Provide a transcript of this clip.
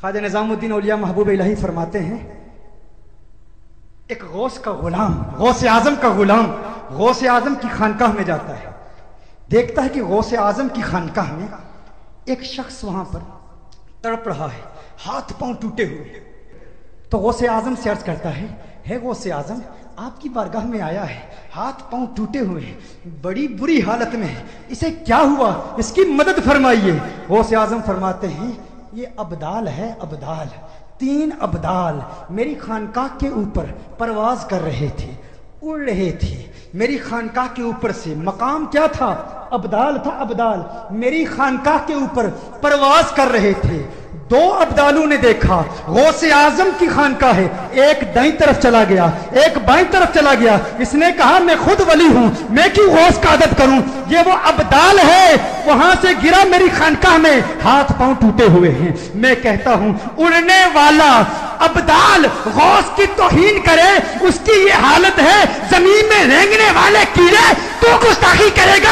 خواجہ نظام الدین اولیاء محبوب الہی فرماتے ہیں، ایک غوث کا غلام، غوث اعظم کا غلام غوث اعظم کی خانقاہ میں جاتا ہے۔ دیکھتا ہے کہ غوث اعظم کی خانقاہ میں ایک شخص وہاں پر تڑپ رہا ہے، ہاتھ پاؤں ٹوٹے ہوئے۔ تو غوث اعظم سے عرض کرتا ہے ہے غوث اعظم، آپ کی بارگاہ میں آیا ہے، ہاتھ پاؤں ٹوٹے ہوئے ہیں، بڑی بری حالت میں ہے اسے کیا ہوا؟ اس کی مدد فرمائیے۔ غوث اعظم فرماتے ہیں یہ ابدال ہے، ابدال۔ تین ابدال میری خانقاہ کے اوپر پرواز کر رہے تھے، اڑ رہے تھے۔ میری خانقاہ کے اوپر سے مقام کیا تھا؟ ابدال تھا ابدال۔ میری خانقاہ کے اوپر پرواز کر رہے تھے۔ دو ابدالوں نے دیکھا۔ غوث اعظم کی خانقاہ ہے۔ ایک دائیں طرف چلا گیا۔ ایک بائیں طرف چلا گیا۔ اس نے کہا، میں خود ولی ہوں۔ میں کیوں غوث کا عدد کروں؟ یہ وہ ابدال ہے۔ وہاں سے گرا میری خانقاہ میں۔ ہاتھ پاؤں ٹوٹے ہوئے ہیں۔ میں کہتا ہوں، اڑنے والا ابدال غوث کی توہین کرے۔ اس کی یہ حالت ہے۔ زمین میں رینگنے والے کیڑے تو گستاخی کرے گا۔